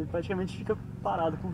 ele praticamente fica parado com o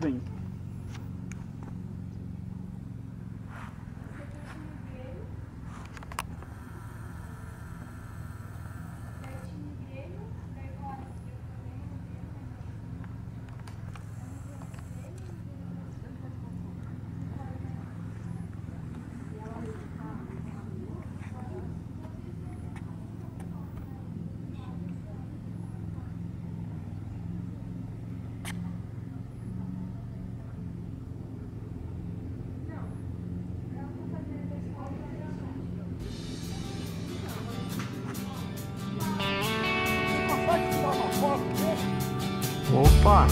Opa!